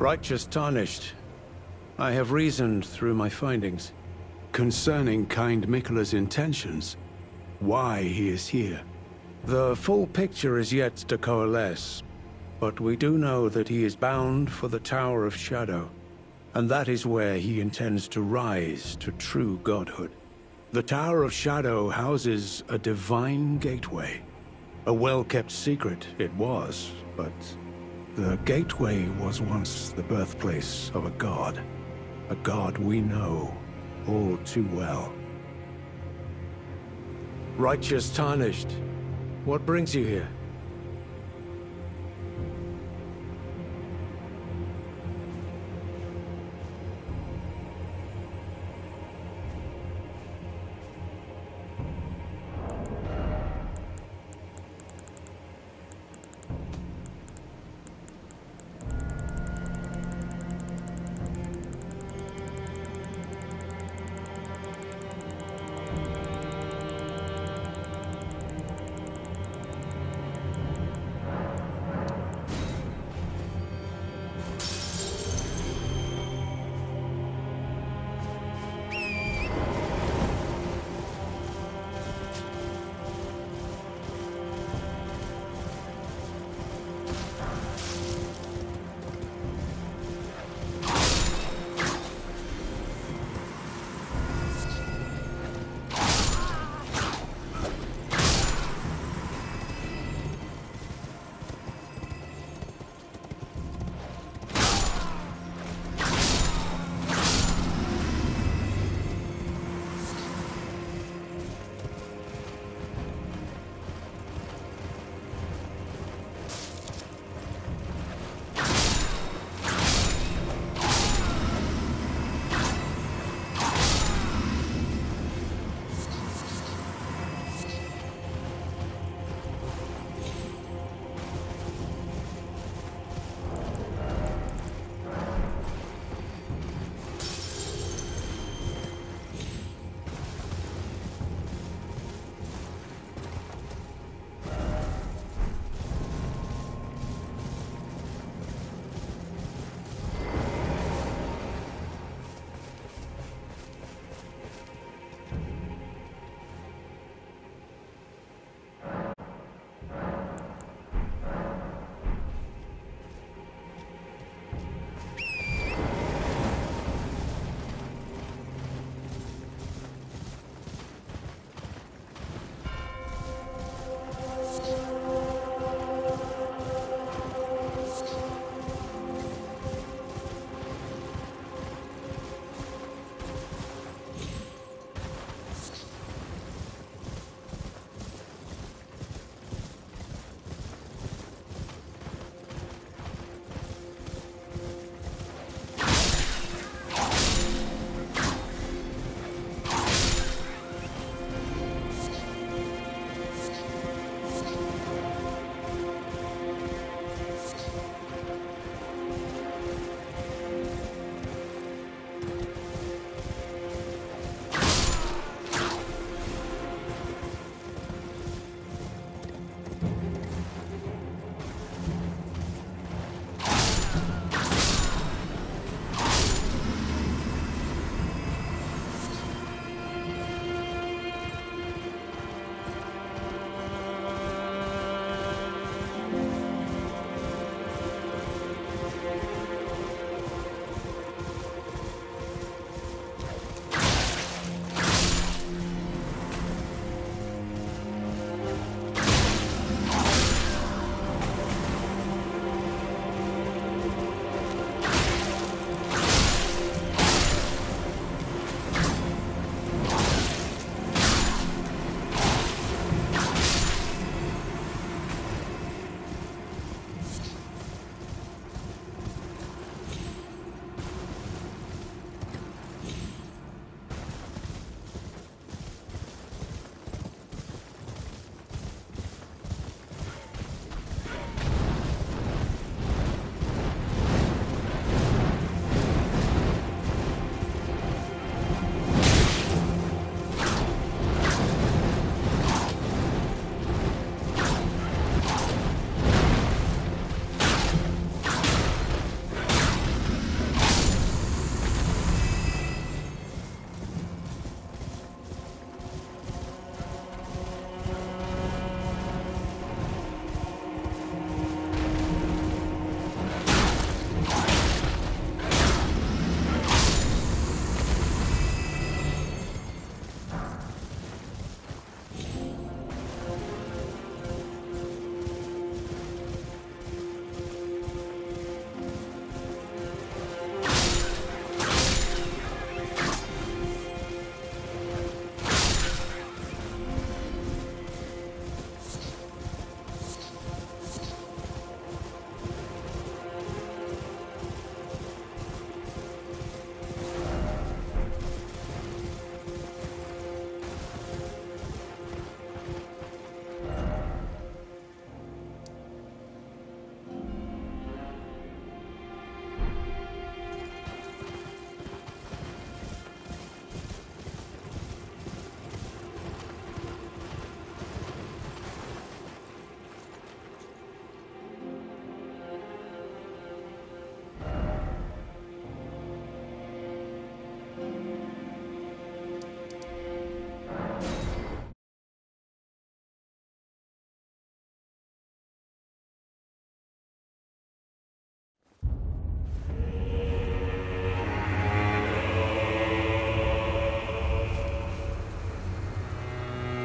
Righteous Tarnished. I have reasoned through my findings. Concerning kind Miquella's intentions, why he is here. The full picture is yet to coalesce, but we do know that he is bound for the Tower of Shadow, and that is where he intends to rise to true godhood. The Tower of Shadow houses a divine gateway. A well-kept secret it was, but the gateway was once the birthplace of a god. A god we know all too well. Righteous Tarnished, what brings you here?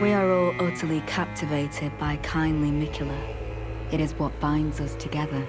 We are all utterly captivated by kindly Miquella. It is what binds us together.